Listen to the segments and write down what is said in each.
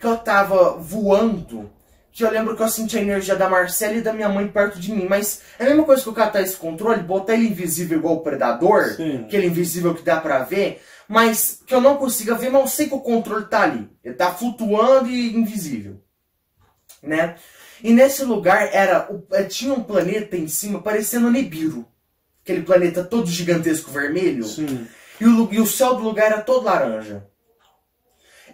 que eu tava voando, que eu lembro que eu senti a energia da Marcela e da minha mãe perto de mim. Mas é a mesma coisa que eu catar esse controle, botar ele invisível igual o Predador, Sim. aquele invisível que dá pra ver, mas que eu não consiga ver, mas eu sei que o controle tá ali. Ele tá flutuando e invisível. Né? E nesse lugar era o- eh, tinha um planeta em cima parecendo Nibiru. Aquele planeta todo gigantesco vermelho. Sim. E o, e o céu do lugar era todo laranja.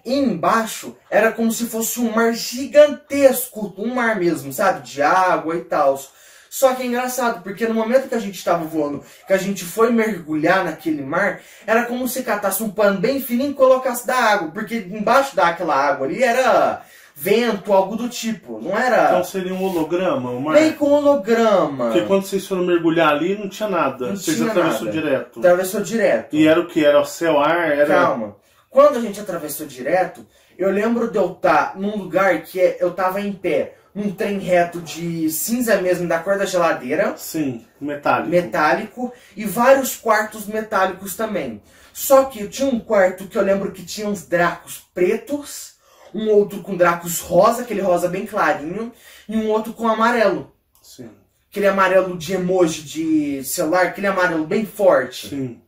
E embaixo era como se fosse um mar gigantesco, um mar mesmo, sabe? De água e tal. Só que é engraçado, porque no momento que a gente estava voando, que a gente foi mergulhar naquele mar, era como se catasse um pano bem fininho e colocasse da água, porque embaixo daquela água ali era vento, algo do tipo, não era Então seria um holograma, o mar. meio com holograma. Porque quando vocês foram mergulhar ali, não tinha nada. Não vocês tinha atravessou nada. direto. Atravessou direto. E era o que? Era céu, ar? Era... Calma. Quando a gente atravessou direto, eu lembro de eu estar num lugar que é- eu tava em pé, num trem reto de cinza mesmo, da cor da geladeira, Sim, metálico. metálico, e vários quartos metálicos também. Só que eu tinha um quarto que eu lembro que tinha uns dracos pretos, um outro com dracos rosa, aquele rosa bem clarinho, e um outro com amarelo. Sim, Aquele amarelo de emoji de celular, aquele amarelo bem forte. sim.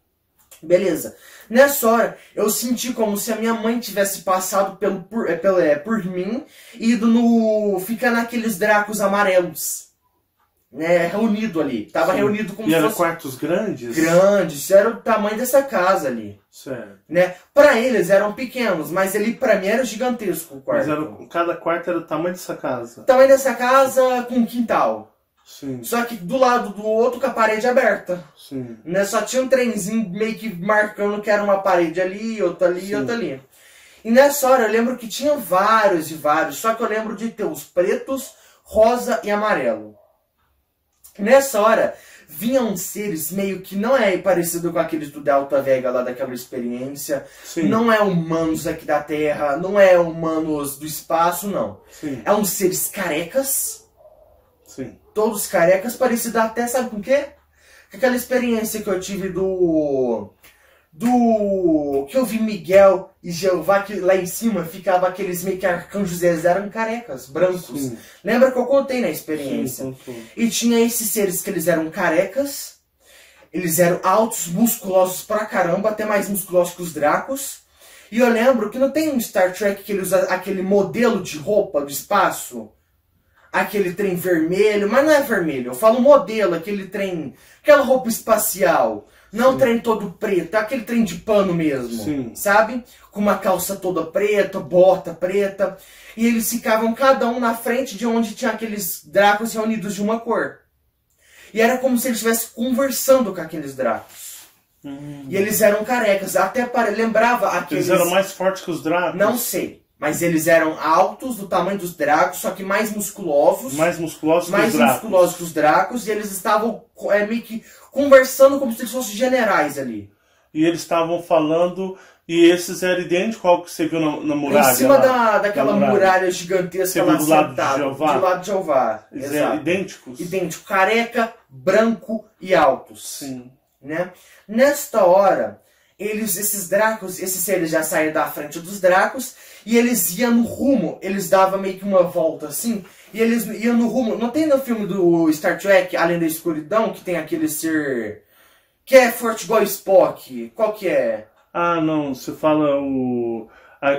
Beleza. Nessa hora, eu senti como se a minha mãe tivesse passado pelo, por, é, pelo, é, por mim e ido no. ficar naqueles dracos amarelos. Né, reunido ali. Tava Sim. reunido como E eram fosse quartos grandes? grandes. Era o tamanho dessa casa ali. Certo. Né? Pra eles eram pequenos, mas ali pra mim era gigantesco o quarto. Mas era, cada quarto era o tamanho dessa casa. Tamanho dessa casa com quintal. Sim, Só que do lado do outro com a parede aberta. sim. né? Só tinha um trenzinho meio que marcando que era uma parede ali, outra ali, Sim. outra ali. E nessa hora eu lembro que tinha vários e vários, só que eu lembro de ter os pretos, rosa e amarelo. Nessa hora vinham seres meio que não é parecido com aqueles do Delta Vega lá daquela experiência, Sim, não é humanos aqui da Terra, não é humanos do espaço, não. sim, É uns seres carecas, sim. Todos carecas, parecido até, sabe com o quê? Aquela experiência que eu tive do. Do. Que eu vi Miguel e Jeová, que lá em cima ficava aqueles meio que arcanjos, eles eram carecas, brancos. Sim, Lembra que eu contei na sim, experiência? contou. E tinha esses seres que eles eram carecas, eles eram altos, musculosos pra caramba, até mais musculosos que os Dracos. E eu lembro que não tem um Star Trek que ele usa aquele modelo de roupa do espaço? Aquele trem vermelho, mas não é vermelho, eu falo modelo, aquele trem, aquela roupa espacial. Não Sim. trem todo preto, é aquele trem de pano mesmo, Sim. sabe? Com uma calça toda preta, bota preta. E eles ficavam cada um na frente de onde tinha aqueles dracos reunidos de uma cor. E era como se eles estivessem conversando com aqueles dracos. Hum. E eles eram carecas, até para... lembrava aqueles... Eles eram mais fortes que os dragos? Não sei, mas eles eram altos, do tamanho dos dracos, só que mais musculosos. Mais musculosos mais que os dragos? musculosos que os dracos. E eles estavam é, meio que conversando como se eles fossem generais ali. E eles estavam falando, e esses eram idênticos ao que você viu na, na muralha em cima lá? da, daquela Da muralha. muralha, gigantesca Você lá do lado de sentado. Jeová? De lado de Jeová. Eles Exato. eram idênticos? Idêntico, careca, branco e altos. Sim. Né? Nesta hora, eles, esses dracos, esses seres já saíram da frente dos dracos e eles iam no rumo, eles davam meio que uma volta assim, e eles iam no rumo. Não tem no filme do Star Trek, Além da Escuridão, que tem aquele ser que é forte igual Spock? Qual que é? Ah, não, você fala o.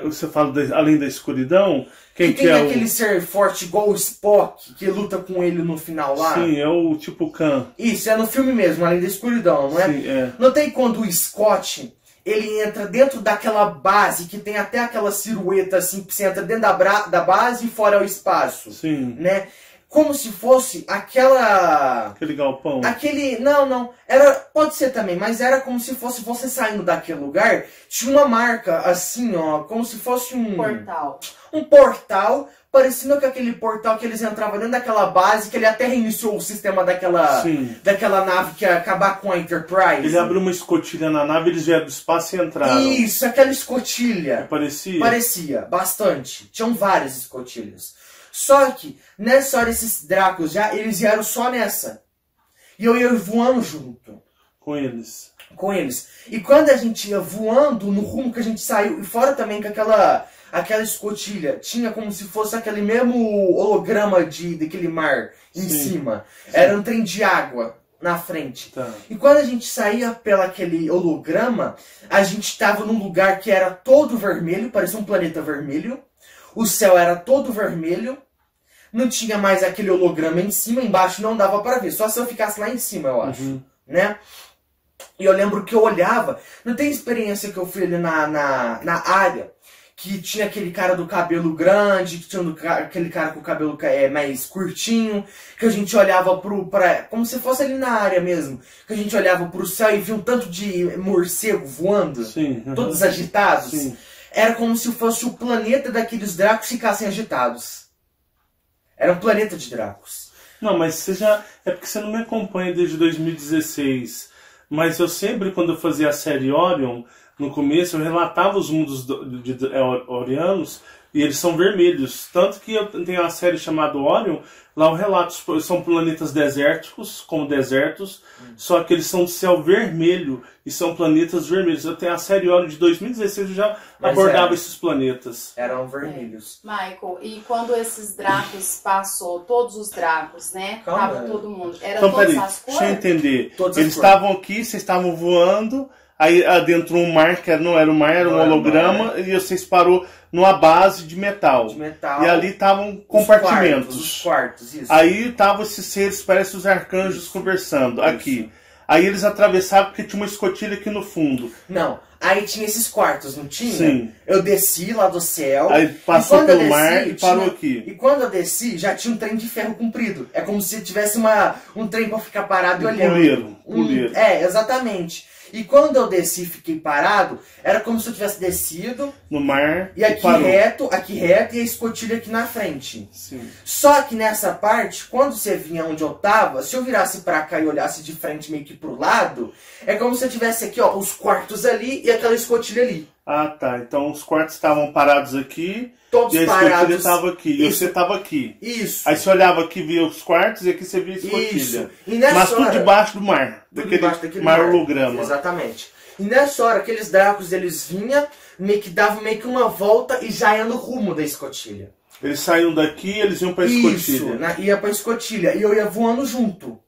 Você fala da- além da escuridão? Quem que que, tem é aquele o. ser forte igual o Spock, que luta com ele no final lá? Sim, é o tipo Khan. Isso, é no filme mesmo, Além da Escuridão, não é? Sim, é. Não tem quando o Scott ele entra dentro daquela base que tem até aquela silhueta assim que você entra dentro da, da base e fora é o espaço, Sim. né? Como se fosse aquela Aquele galpão. aquele não não era pode ser também, mas era como se fosse você saindo daquele lugar tinha uma marca assim ó como se fosse um Portal. um portal parecendo com aquele portal que eles entravam dentro daquela base que ele até reiniciou o sistema daquela Sim. daquela nave que ia acabar com a Enterprise. Ele abriu uma escotilha na nave, eles vieram do espaço e entraram. Isso, aquela escotilha. Parecia? Parecia, bastante. Tinham várias escotilhas. Só que, nessa hora, esses dracos já, eles vieram só nessa. E eu ia voando junto. Com eles. com eles. E quando a gente ia voando no rumo que a gente saiu, e fora também que aquela, aquela escotilha tinha como se fosse aquele mesmo holograma de, daquele mar em Sim. cima. Era um trem de água na frente. Tá. E quando a gente saía pelo aquele holograma, a gente estava num lugar que era todo vermelho, parecia um planeta vermelho. O céu era todo vermelho. Não tinha mais aquele holograma em cima, embaixo não dava para ver. Só se eu ficasse lá em cima, eu acho Uhum. né? E eu lembro que eu olhava, não tem experiência que eu fui ali na, na, na área, que tinha aquele cara do cabelo grande, que tinha ca- aquele cara com o cabelo é, mais curtinho, que a gente olhava pro, pra, como se fosse ali na área mesmo, que a gente olhava pro céu e via um tanto de morcego voando, Sim. todos agitados. Sim. Era como se fosse o planeta daqueles dracos ficassem agitados. Era um planeta de dracos. Não, mas você já. É porque você não me acompanha desde 2016. Mas eu sempre, quando eu fazia a série Orion, no começo, eu relatava os mundos do- de, de, é, orianos e eles são vermelhos. Tanto que eu tenho uma série chamada Orion, lá eu relato, são planetas desérticos, como desertos, só que eles são de céu vermelho e são planetas vermelhos. Eu tenho a série Orion de 2016, eu já Mas abordava é. esses planetas. Eram vermelhos. Michael, e quando esses dracos passou, todos os dracos, né? Calma. Tava todo mundo. Era Então, todas peraí, as deixa eu cores? entender. Todas as Eles cores. estavam aqui, vocês estavam voando, aí adentro um mar, que não era um mar, era um holograma, e vocês parou numa base de metal. De metal. E ali estavam Os compartimentos. quartos, os quartos, isso. Aí estavam esses seres, parece os arcanjos conversando, aqui. Aí eles atravessavam porque tinha uma escotilha aqui no fundo. Não, aí tinha esses quartos, não tinha? Sim. Eu desci lá do céu. Aí passou pelo mar desci, e parou tinha- aqui. E quando eu desci, já tinha um trem de ferro comprido. É como se tivesse uma, um trem pra ficar parado e Um olhando. puleiro, Um- puleiro. é, exatamente. E quando eu desci e fiquei parado, era como se eu tivesse descido No mar e aqui parou. reto, aqui reto e a escotilha aqui na frente. Sim. Só que nessa parte, quando você vinha onde eu tava, se eu virasse pra cá e olhasse de frente meio que pro lado, é como se eu tivesse aqui, ó, os quartos ali e aquela escotilha ali. Ah, tá. Então os quartos estavam parados aqui Todos e a parados. estava aqui. E Isso. você estava aqui. Isso. Aí você olhava aqui, via os quartos e aqui você via a escotilha. Isso. E Mas tudo hora- debaixo do mar. Tudo daquele, debaixo daquele mar mar. holograma. Exatamente. E nessa hora, aqueles dracos, eles vinham, meio que davam meio que uma volta e já ia no rumo da escotilha. Eles saíam daqui eles iam pra Isso, escotilha. na- ia pra escotilha. E eu ia voando junto.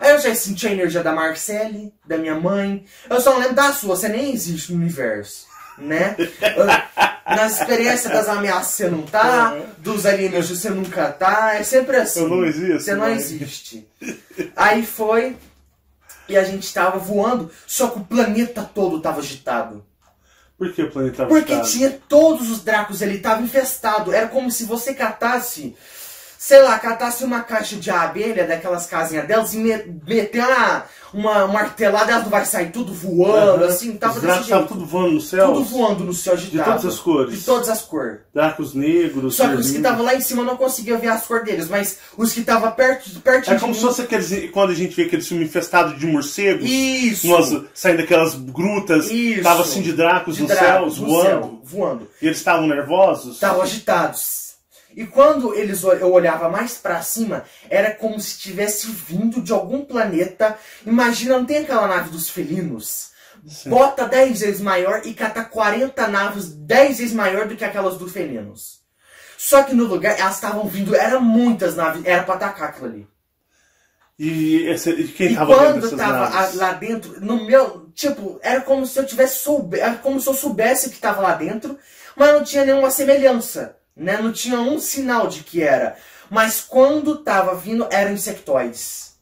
Aí eu já senti a energia da Marcele, da minha mãe. Eu só não lembro da sua, você nem existe no universo. Né? Eu- Nas experiências das ameaças você não tá, dos alienígenas você nunca tá, é sempre assim. Eu não existo, Você não né? existe. Aí foi, e a gente tava voando, só que o planeta todo tava agitado. Por que o planeta estava Porque agitado? tinha todos os dracos ali, tava infestado. Era como se você catasse, sei lá, catasse uma caixa de abelha daquelas casinhas delas e me- meter uma, uma martelada, elas não vai sair tudo voando, Aham. assim, tava Os desse dracos jeito. estavam tudo voando no céu. Tudo voando no céu agitado. todas as cores. De todas as cores. Dracos negros, Só que os que estavam lá em cima eu não conseguia ver as cores deles, mas os que estavam perto, perto É de como mim... se fosse aqueles. Quando a gente vê aqueles filmes infestados de morcegos. Isso! Nossa, saindo daquelas grutas. Isso. Tava assim de dracos de no dragos céu, voando. céu, voando. E eles estavam nervosos. Estavam agitados. E quando eles eu olhava mais pra cima, era como se tivesse vindo de algum planeta. Imagina, não tem aquela nave dos felinos? Bota 10 vezes maior e cata 40 naves 10 vezes maior do que aquelas dos felinos. Só que no lugar, elas estavam vindo, eram muitas naves, era pra atacar aquilo ali. E, esse, e quem E tava dentro quando dessas tava a- lá dentro, no meu. Tipo, era como se eu tivesse soube, era como se eu soubesse que tava lá dentro, mas não tinha nenhuma semelhança, né? Não tinha um sinal de que era. Mas quando tava vindo, eram insectoides.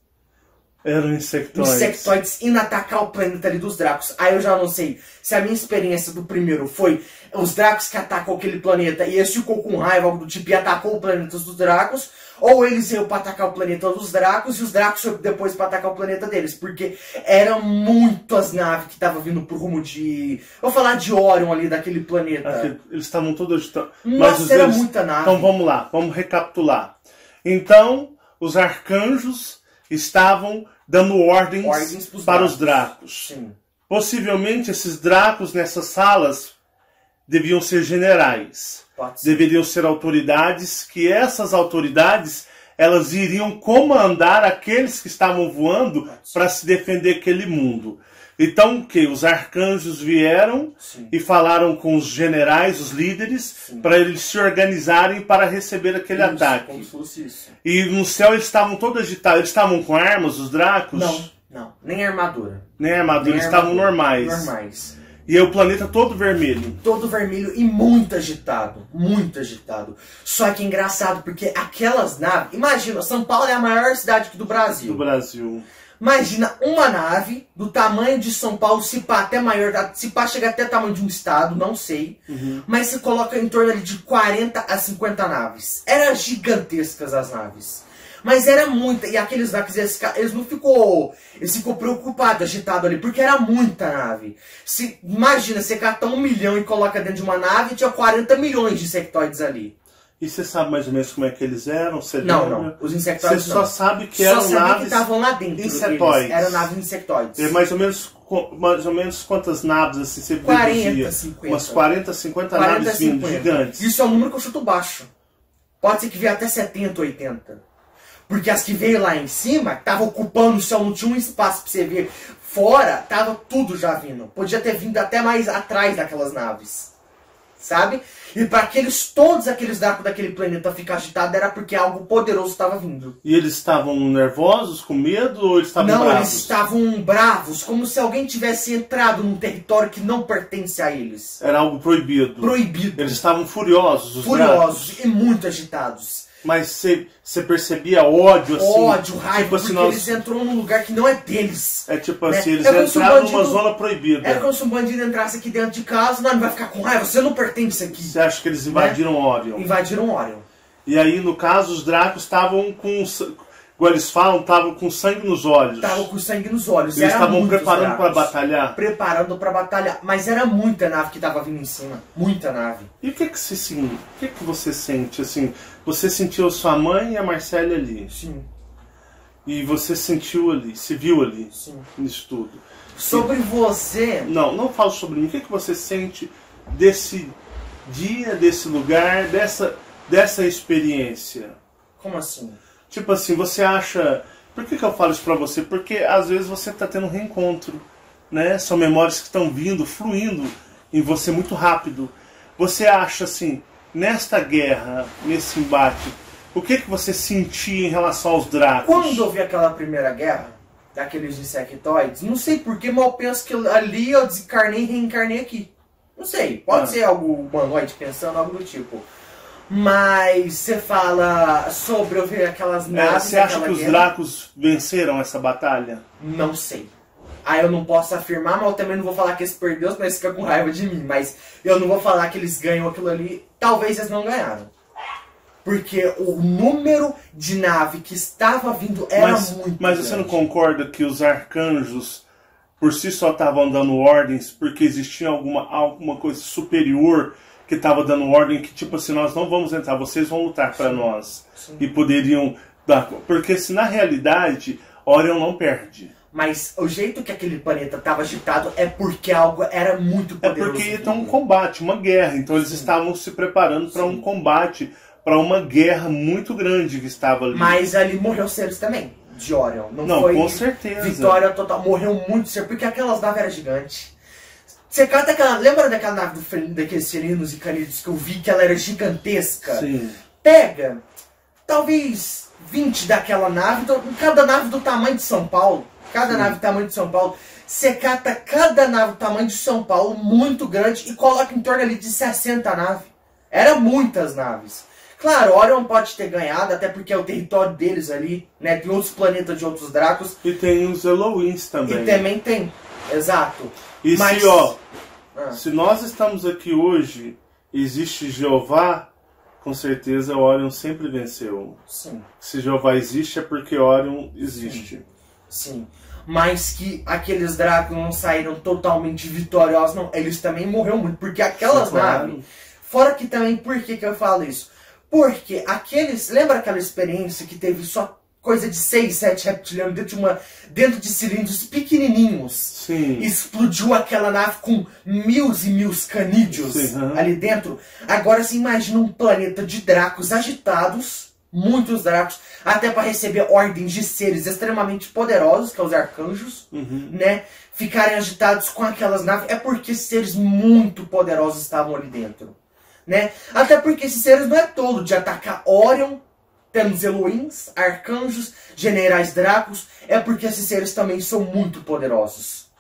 Eram insectoides. Insectoides indo atacar o planeta ali dos Dracos. Aí eu já não sei se a minha experiência do primeiro foi os Dracos que atacam aquele planeta e esse ficou com raiva, algo do tipo, e atacou o planeta dos Dracos. Ou eles iam pra atacar o planeta dos Dracos e os Dracos depois pra atacar o planeta deles. Porque eram muitas naves que estavam vindo pro rumo de. Vou falar de Orion ali, daquele planeta. Aqui, Eles estavam todos. Nossa, os era muita nave. Então vamos lá, vamos recapitular. Então, os arcanjos estavam dando ordens, Ordens para dracos. os dracos. Sim. Possivelmente esses dracos nessas salas deviam ser generais. Deveriam ser autoridades, que essas autoridades elas iriam comandar aqueles que estavam voando para se defender aquele mundo. Então, o que? Os arcanjos vieram Sim. e falaram com os generais, os líderes, para eles se organizarem para receber aquele Isso, ataque. Como se fosse isso. E no céu eles estavam todos agitados. Eles estavam com armas, os dracos? Não, não. Nem armadura. Nem armadura, Nem eles estavam armadura. normais. Normais. E aí o planeta todo vermelho. Todo vermelho e muito agitado. Muito agitado. Só que é engraçado, porque aquelas naves. Imagina, São Paulo é a maior cidade aqui do Brasil. do Brasil. Imagina uma nave do tamanho de São Paulo, se pá até maior, se pá chega até o tamanho de um estado, não sei. Mas se coloca em torno ali de 40 a 50 naves. Eram gigantescas as naves. Mas era muita, e aqueles naves, eles, não ficou, eles ficou preocupado, agitado ali, porque era muita nave. Se, imagina, você cata um milhão e coloca dentro de uma nave, tinha 40 milhões de insectoides ali. E você sabe mais ou menos como é que eles eram? Você Não, lembra? não, os Você insectoides só não. sabe que Só eram sabia que naves. estavam lá dentro. insetoides. Eles. Eram naves insectoides. É mais ou menos mais ou menos quantas naves assim você 40, deduzia? 50. Umas 40, 50 40, naves vindo 50. gigantes. Isso é um número que eu chuto baixo. Pode ser que veio até 70, 80. Porque as que veio lá em cima, que tava ocupando o céu, não tinha um espaço pra você ver. Fora, tava tudo já vindo. Podia ter vindo até mais atrás daquelas naves. Sabe? E para aqueles, todos aqueles dracos daquele planeta ficar agitado era porque algo poderoso estava vindo. E eles estavam nervosos, com medo ou eles estavam não, bravos? eles estavam bravos, como se alguém tivesse entrado num território que não pertence a eles. Era algo proibido. Proibido. Eles estavam furiosos, os furiosos e muito agitados. Mas você, percebia ódio assim? ódio, raiva, tipo assim, porque nós- eles entrou num lugar que não é deles. É tipo né? assim, eles É entraram numa bandido- zona proibida. É como se um bandido entrasse aqui dentro de casa, não, ele vai ficar com raiva, você não pertence aqui. Você acha que eles invadiram Orion? Invadiram Orion. E aí, no caso, os dracos estavam com. Eles falam, estavam com sangue nos olhos. Tava com sangue nos olhos. Eles estavam preparando para batalhar. Preparando pra batalhar. Mas era muita nave que tava vindo em cima. Muita nave. E o que que você sim, o que que você sente assim? Você sentiu sua mãe e a Marcela ali Sim, e você sentiu ali, se viu ali sim. nisso tudo. Sobre você, Não, não falo sobre mim. O que que você sente desse dia, desse lugar, dessa dessa experiência? como assim? Tipo assim, você acha. Por que, que eu falo isso pra você? Porque às vezes você tá tendo um reencontro, né? São memórias que estão vindo, fluindo em você muito rápido. Você acha assim, nesta guerra, nesse embate, o que que você sentia em relação aos dracos? Quando eu vi aquela primeira guerra, daqueles insectoides, não sei porquê, mas eu penso que ali eu desencarnei e reencarnei aqui. Não sei, pode Ah. ser algo humanoide pensando, algo do tipo. Mas você fala sobre aquelas É, naves. você acha que os guerra, dracos venceram essa batalha? Não sei. Aí eu não posso afirmar, mas eu também não vou falar que eles perderam, mas fica com raiva de mim. Mas eu não vou falar que eles ganham aquilo ali. Talvez eles não ganharam. Porque o número de nave que estava vindo era mas, muito mas você não grande. concorda que os arcanjos por si só estavam dando ordens porque existia alguma, alguma coisa superior que estava dando ordem que tipo assim nós não vamos entrar vocês vão lutar para nós Sim. e poderiam dar porque se na realidade Orion não perde Mas o jeito que aquele planeta estava agitado é porque algo era muito é poderoso. porque então um combate uma guerra então eles estavam se preparando para um combate para uma guerra muito grande que estava ali Mas ali morreu seres também, de Orion. Não, não foi com certeza vitória total. Morreu muito ser, porque aquelas naves eram gigantes. Você cata aquela. Lembra daquela nave do, daqueles felinos e canídeos que eu vi que ela era gigantesca? sim Pega, talvez 20 daquela nave, do- cada nave do tamanho de São Paulo. Cada nave do tamanho de São Paulo. Você cata cada nave do tamanho de São Paulo, muito grande, e coloca em torno ali de 60 naves. Eram muitas naves. Claro, Orion pode ter ganhado, até porque é o território deles ali, né? Tem outros planetas de outros Dracos. e tem os Eloins também E também tem. Exato. E Mas- se, ó, Ah, se nós estamos aqui hoje, existe Jeová, com certeza Orion sempre venceu. sim, Se Jeová existe é porque Orion existe. sim. Mas que aqueles Dracos não saíram totalmente vitoriosos, não. Eles também morreram muito. Porque aquelas Sim, claro. naves. Fora que também, por que, que eu falo isso? Porque aqueles. Lembra aquela experiência que teve só coisa de 6, 7 reptilianos dentro de, uma, dentro de cilindros pequenininhos? Sim. explodiu aquela nave com mil e mil canídeos aham. ali dentro. Agora você imagina um planeta de dracos agitados, muitos dracos, até para receber ordens de seres extremamente poderosos, que são os arcanjos, Uhum. né? ficarem agitados com aquelas naves é porque seres muito poderosos estavam ali dentro. Né? Até porque esses seres não é todo de atacar Orion, temos Elohims, arcanjos, generais Dracos, é porque esses seres também são muito poderosos.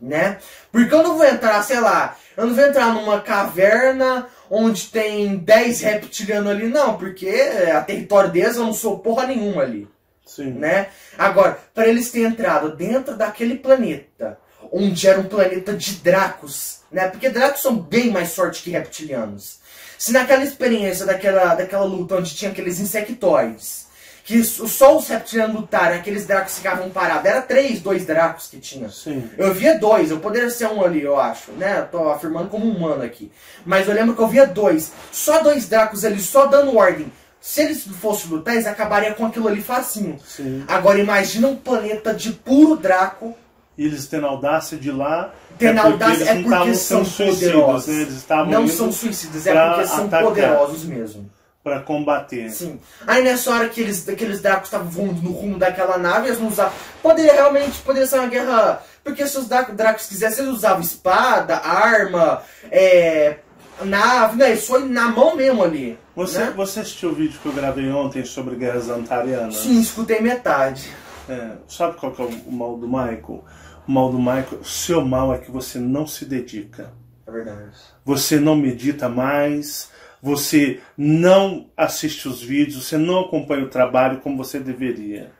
Né? Porque eu não vou entrar, sei lá, eu não vou entrar numa caverna onde tem 10 reptilianos ali, não, porque a território deles eu não sou porra nenhuma ali. Sim. Né? Agora, para eles terem entrado dentro daquele planeta, onde era um planeta de Dracos, né? Porque Dracos são bem mais fortes que reptilianos. Se naquela experiência daquela, daquela luta onde tinha aqueles insectoides, que só os reptilianos lutaram, aqueles Dracos ficavam parados, era três, dois Dracos que tinha. Sim. Eu via dois, eu poderia ser um ali, eu acho, né? Tô afirmando como humano aqui. Mas eu lembro que eu via dois. Só dois Dracos ali, só dando ordem. Se eles fossem lutar, eles acabariam com aquilo ali facinho. Sim. Agora imagina um planeta de puro Draco. E eles tendo audácia de ir lá. Tendo é audácia eles é porque são suicidas, poderosos. né? Eles Não são suicidas, é porque são atacar. poderosos mesmo. pra combater. Sim. Aí nessa hora que eles, aqueles Dracos estavam voando no rumo daquela nave, eles não usavam. Poderia realmente poderia ser uma guerra. Porque se os Dra- Dracos quisessem, eles usavam espada, arma, é, nave, né? Isso foi na mão mesmo ali. Você, né? você assistiu o vídeo que eu gravei ontem sobre guerras antarianas? Sim, escutei metade. É, sabe qual que é o mal do Michael? O mal do Michael, o seu mal é que você não se dedica. É verdade. Você não medita mais, você não assiste os vídeos, você não acompanha o trabalho como você deveria.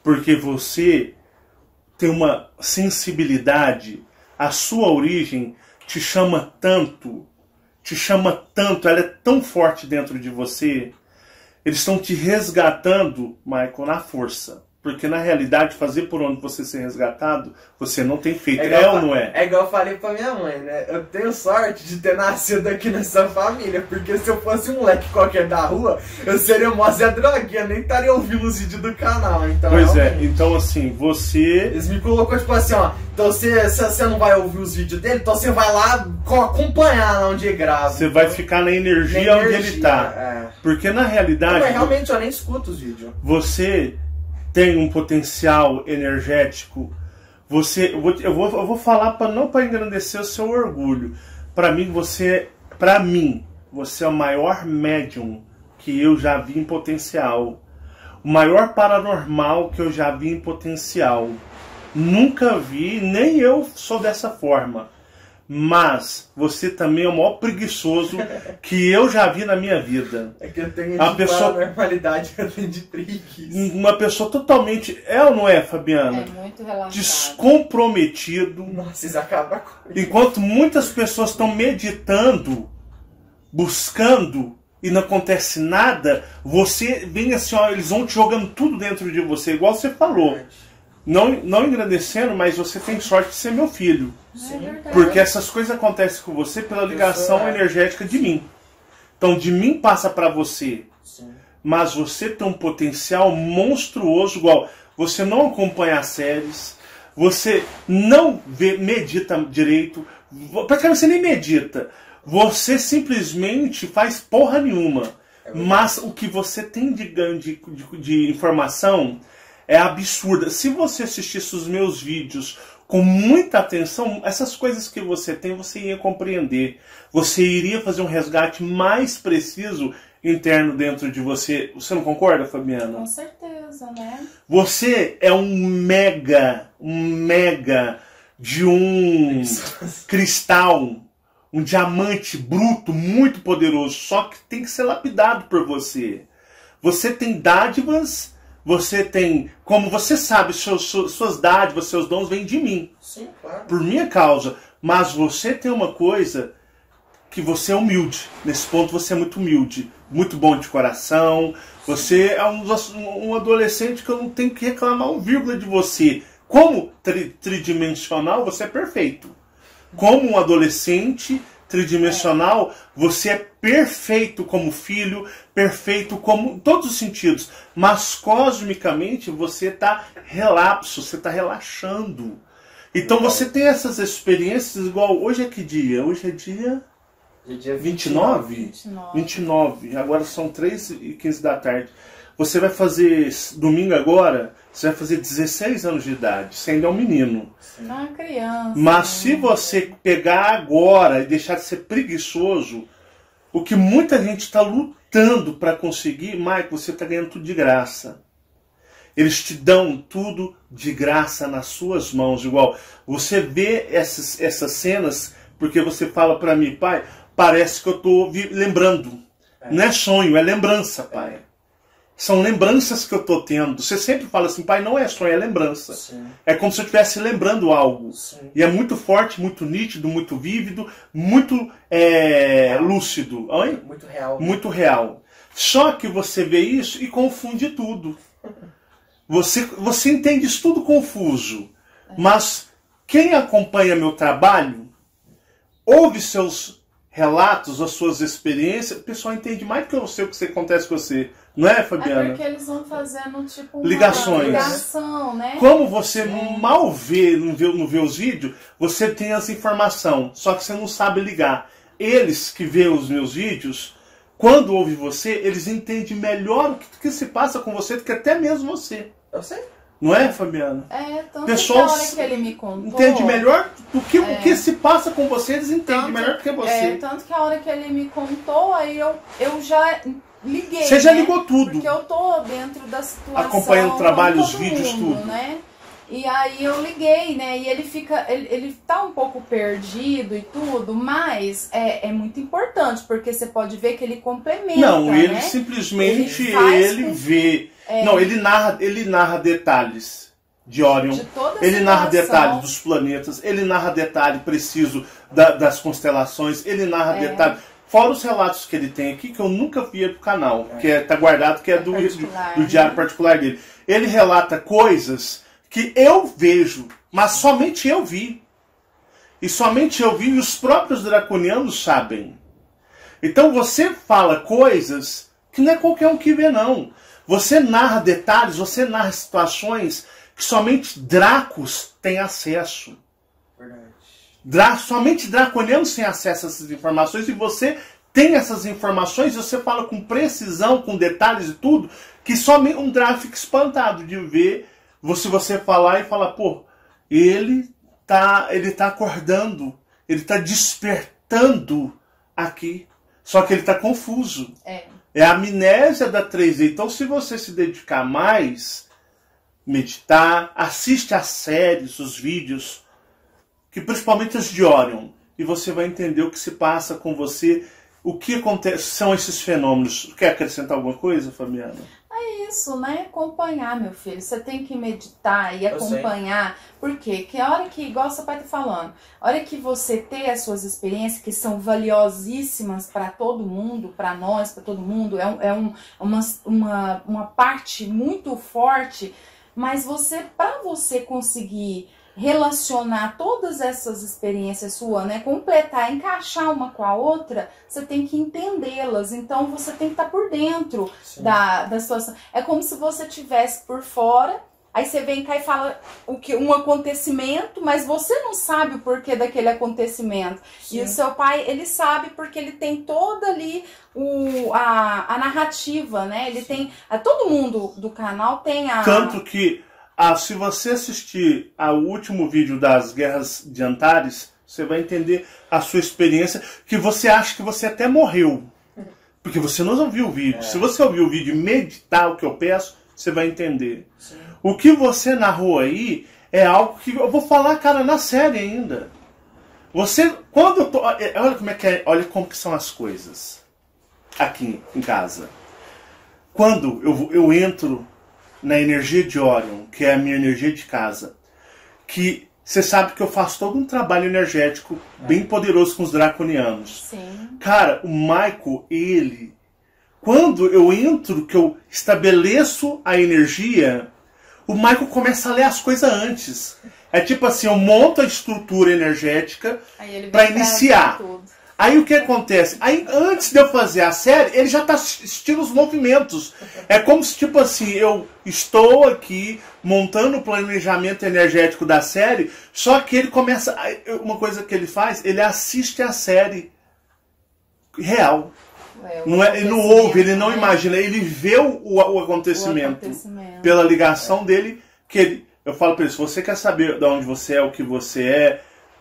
Porque você tem uma sensibilidade, a sua origem te chama tanto, te chama tanto, ela é tão forte dentro de você. Eles estão te resgatando, Michael, na força. Porque na realidade, fazer por onde você ser resgatado, você não tem feito. É, eu ou não é? É igual eu falei pra minha mãe, né? Eu tenho sorte de ter nascido aqui nessa família, porque se eu fosse um moleque qualquer da rua, eu seria mó Zé Droguinha, nem estaria ouvindo os vídeos do canal. Então, Pois é, realmente, então assim, você Eles me colocou tipo assim, ó. Então você, se você não vai ouvir os vídeos dele, então você vai lá co- acompanhar lá onde ele grava. Você vai ficar na energia, Na onde energia, ele tá. é. Porque na Não, realidade, mas realmente eu nem escuto os vídeos. você tem um potencial energético. Você, eu vou, eu vou, eu vou falar para não para engrandecer o seu orgulho. Para mim você, para mim, você é o maior médium que eu já vi em potencial. O maior paranormal que eu já vi em potencial. Nunca vi, nem eu sou dessa forma. Mas você também é o maior preguiçoso que eu já vi na minha vida. É que eu tenho A de pessoa- normalidade, eu tenho de preguiça. Uma pessoa totalmente. É ou não é, Fabiana? É muito relaxado. Descomprometido. Nossa, vocês acabam com Enquanto muitas pessoas estão meditando, buscando e não acontece nada, você vem assim, ó, eles vão te jogando tudo dentro de você, igual você falou. Não, não engrandecendo, mas você tem sorte de ser meu filho. É verdade. Porque essas coisas acontecem com você pela ligação energética de mim. Então, de mim passa para você. Sim. mas você tem um potencial monstruoso, igual você não acompanha as séries, você não vê, medita direito, praticamente você nem medita, você simplesmente faz porra nenhuma. Mas o que você tem de de, de, de informação é absurda. Se você assistisse os meus vídeos com muita atenção, essas coisas que você tem, você ia compreender. Você iria fazer um resgate mais preciso interno dentro de você. Você não concorda, Fabiana? Com certeza, né? Você é um mega, um mega de um cristal, um diamante bruto, muito poderoso, só que tem que ser lapidado por você. Você tem dádivas, você tem, como você sabe, seus, suas dádivas, seus dons vêm de mim, Sim, claro. por minha causa. Mas você tem uma coisa que você é humilde. Nesse ponto você é muito humilde, muito bom de coração. Você é um, um adolescente que eu não tenho que reclamar um vírgula de você. Como tri- tridimensional, você é perfeito. Como um adolescente tridimensional, você é perfeito como filho, perfeito como todos os sentidos. Mas cosmicamente você está relapso, você está relaxando. Então você tem essas experiências igual hoje é que dia? Hoje é dia E dia 29? 29. 29. Agora são 3 e 15 da tarde. Você vai fazer domingo agora, você vai fazer 16 anos de idade, você ainda é um menino. Não é uma criança. Mas se você pegar agora e deixar de ser preguiçoso, o que muita gente está lutando para conseguir, Mike, você está ganhando tudo de graça. Eles te dão tudo de graça nas suas mãos, igual. Você vê essas, essas cenas porque você fala para mim, pai, parece que eu estou lembrando. É. Não é sonho, é lembrança, pai. É. São lembranças que eu estou tendo. Você sempre fala assim, pai, não é sonho, é lembrança. Sim. É como se eu estivesse lembrando algo. Sim. E é muito forte, muito nítido, muito vívido, muito é, lúcido. Oi? Muito real. Muito real. Só que você vê isso e confunde tudo. Você, você entende isso tudo confuso. Mas quem acompanha meu trabalho, ouve seus relatos, as suas experiências, o pessoal entende mais do que eu sei o que acontece com você. Não é, Fabiana? É porque eles vão fazendo tipo uma ligações. ligação, né? Como você é. mal vê, não vê, não vê os vídeos, você tem essa informação, só que você não sabe ligar. Eles que vê os meus vídeos, quando ouvem você, eles entendem melhor o que, que se passa com você do que até mesmo você. Eu sei. Não é, Fabiana? É, tanto Pessoal que a hora que ele me contou... Entende melhor do que é. o que se passa com você, eles entendem tanto, melhor do que você. É, tanto que a hora que ele me contou, aí eu, eu já liguei. Você já né? ligou tudo. Porque eu tô dentro da situação. Acompanhando o trabalho, os vídeos, mundo, tudo. Né? E aí eu liguei, né? E ele fica. Ele, ele tá um pouco perdido e tudo, mas é, é muito importante, porque você pode ver que ele complementa. Não, ele né? simplesmente ele, ele vê. É... Não, ele narra, ele narra detalhes de Orion. De ele narra detalhes dos planetas, ele narra detalhe preciso da, das constelações, ele narra é. detalhes. Fora os relatos que ele tem aqui, que eu nunca vi pro canal, é. que é, tá guardado, que é do, do, do diário particular dele. Ele relata coisas que eu vejo, mas somente eu vi. E somente eu vi e os próprios draconianos sabem. Então você fala coisas que não é qualquer um que vê, não. Você narra detalhes, você narra situações que somente Dracos têm acesso. Dra somente draconianos têm acesso a essas informações e você tem essas informações, você fala com precisão, com detalhes e tudo, que somente um Draco fica espantado de ver você você falar e falar, pô, ele tá, ele tá acordando, ele tá despertando aqui. Só que ele tá confuso. É. É a amnésia da 3D. Então, se você se dedicar mais, meditar, assiste as séries, os vídeos, que principalmente as de Orion, e você vai entender o que se passa com você, o que acontece, são esses fenômenos. Quer acrescentar alguma coisa, Fabiana? É isso, né? Acompanhar, meu filho. Você tem que meditar e acompanhar. Por quê? Que a hora que, igual seu pai tá falando, a hora que você ter as suas experiências, que são valiosíssimas para todo mundo, para nós, para todo mundo, é, um, é um, uma, uma, uma parte muito forte, mas você, para você conseguir relacionar todas essas experiências suas, né, completar, encaixar uma com a outra, você tem que entendê-las. Então você tem que estar por dentro da, da situação. É como se você tivesse por fora, aí você vem cá e fala o que um acontecimento, mas você não sabe o porquê daquele acontecimento. Sim. E o seu pai, ele sabe porque ele tem toda ali o, a, a narrativa, né? Ele Sim. tem. A, todo mundo do canal tem a. Tanto que ah, se você assistir ao último vídeo das Guerras de Antares, você vai entender a sua experiência, que você acha que você até morreu. Porque você não ouviu o vídeo. É. Se você ouvir o vídeo e meditar o que eu peço, você vai entender. Sim. O que você narrou aí é algo que eu vou falar, cara, na série ainda. Você, quando eu tô, olha como é que é, olha como que são as coisas aqui em casa. Quando eu, eu entro na energia de Orion, que é a minha energia de casa, que você sabe que eu faço todo um trabalho energético bem poderoso com os draconianos. Sim. Cara, o Michael, ele, quando eu entro, que eu estabeleço a energia, o Michael começa a ler as coisas antes. É tipo assim, eu monto a estrutura energética para iniciar. Tudo. Aí o que acontece? Aí antes de eu fazer a série, ele já está assistindo os movimentos. É como se, tipo assim, eu estou aqui montando o planejamento energético da série, só que ele começa. Uma coisa que ele faz, ele assiste a série real. É, Não é, ele não ouve, ele não né? imagina, ele vê o, o acontecimento, O acontecimento. pela ligação dele, que ele, eu falo pra ele, se você quer saber de onde você é, o que você é,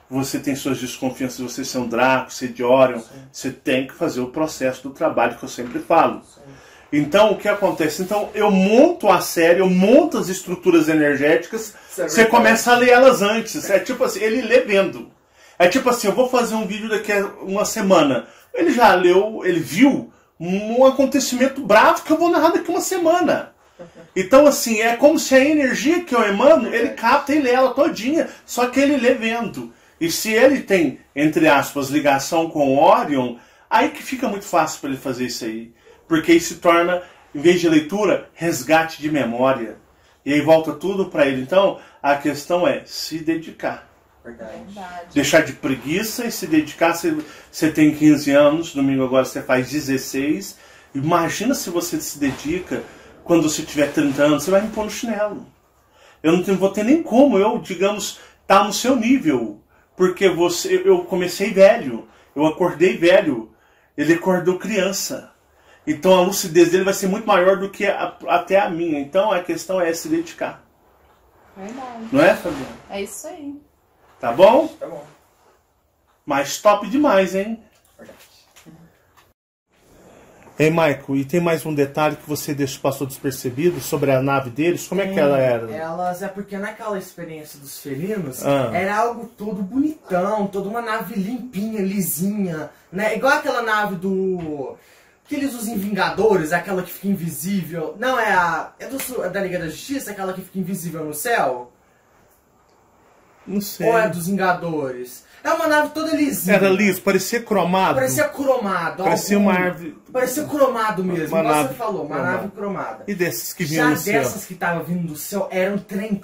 você tem suas desconfianças, você ser um Draco, ser de Orion, você tem que fazer o processo do trabalho que eu sempre falo. Então, o que acontece? Então, eu monto a série, eu monto as estruturas energéticas, é você começa a ler elas antes. É tipo assim, ele lê vendo. É tipo assim, eu vou fazer um vídeo daqui a uma semana. Ele já leu, ele viu um acontecimento bravo que eu vou narrar daqui a uma semana. Então, assim, é como se a energia que eu emano, ele capta e lê ela todinha, só que ele lê vendo. E se ele tem, entre aspas, ligação com o Orion, aí que fica muito fácil para ele fazer isso aí. Porque aí se torna, em vez de leitura, resgate de memória. E aí volta tudo para ele. Então, a questão é se dedicar. Verdade. Deixar de preguiça e se dedicar. Você, você tem 15 anos, domingo agora você faz 16. Imagina se você se dedica quando você tiver 30 anos, você vai me pôr no chinelo. Eu não tenho, vou ter nem como eu, digamos, estar no seu nível. Porque você, eu comecei velho, eu acordei velho, ele acordou criança. Então a lucidez dele vai ser muito maior do que a- até a minha. Então a questão é se dedicar. Verdade. Não é, Fabiano? É isso aí. Tá bom? Tá bom. Mas top demais, hein? Verdade. Ei, Michael, e tem mais um detalhe que você deixou, passou despercebido sobre a nave deles? Como é que ela era? Elas é porque naquela experiência dos felinos Ah. era algo todo bonitão, toda uma nave limpinha, lisinha, né? Igual aquela nave do. que eles usam em Vingadores, aquela que fica invisível. Não, é a. É do, é da Liga da Justiça, aquela que fica invisível no céu? Não sei. Ou é dos Vingadores? É uma nave toda lisinha. Era liso, parecia cromado. Parecia cromado. Parecia algum- uma árvore. Parecia cromado mesmo, Uma igual nave você falou, uma cromada. nave cromada. E desses que vinham Já no céu? dessas que estavam vindo do céu, era um trem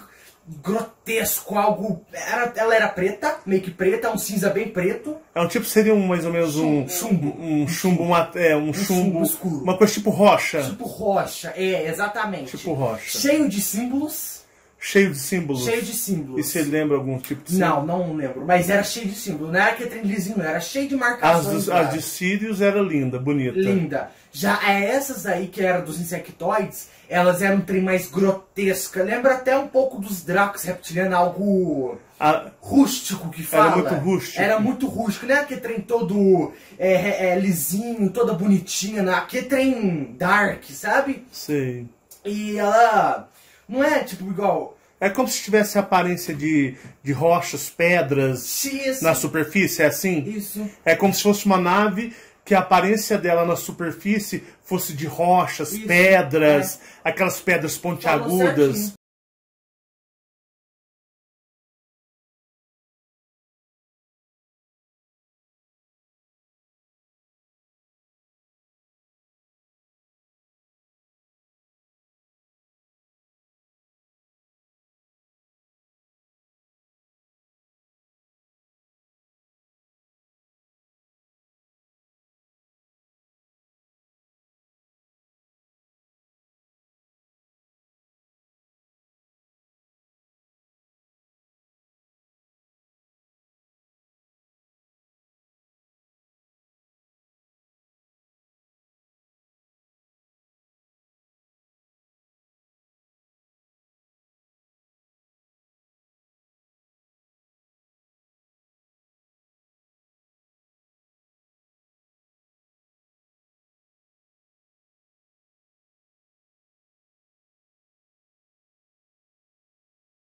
grotesco, algo. Era, ela era preta, meio que preta, um cinza bem preto. É um tipo, seria um, mais ou menos um Chumbo. Um chumbo, uma, é, um, chumbo. chumbo escuro. Uma coisa tipo rocha. Tipo rocha, é, exatamente. Tipo rocha. Cheio de símbolos. Cheio de símbolos. Cheio de símbolos. E você lembra algum tipo de símbolo? Não, não lembro. Mas era cheio de símbolos. Não era aquele trem lisinho. Era cheio de As, marcações. lá. as de Sirius era linda, bonita. Linda. Já é essas aí que eram dos insectoides, elas eram um trem mais grotesca. Lembra até um pouco dos Dracos reptilianos, algo A- rústico que fala. muito rústico. Era muito rústico. Não é aquele trem todo é, é, é, lisinho, toda bonitinha. Não. Aquele trem dark, sabe? sei. E ela não é tipo igual É como se tivesse a aparência de, de rochas, pedras X. na superfície, é assim? Isso. É como se fosse uma nave que a aparência dela na superfície fosse de rochas, Isso, pedras, aquelas pedras pontiagudas.